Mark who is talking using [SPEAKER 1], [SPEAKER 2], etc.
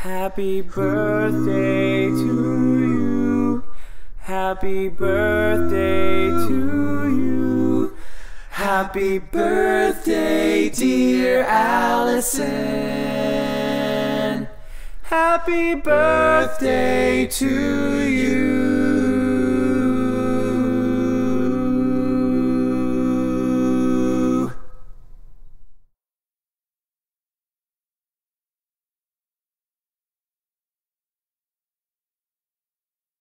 [SPEAKER 1] Happy birthday to you. Happy birthday to you. Happy birthday, dear Allison. Happy birthday to you.